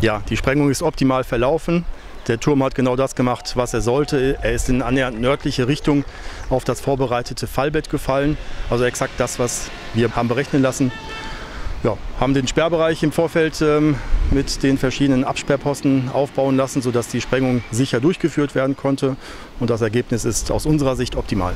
Ja, die Sprengung ist optimal verlaufen. Der Turm hat genau das gemacht, was er sollte. Er ist in annähernd nördliche Richtung auf das vorbereitete Fallbett gefallen. Also exakt das, was wir haben berechnen lassen. Ja, haben den Sperrbereich im Vorfeld ähm, mit den verschiedenen Absperrposten aufbauen lassen, sodass die Sprengung sicher durchgeführt werden konnte. Und das Ergebnis ist aus unserer Sicht optimal.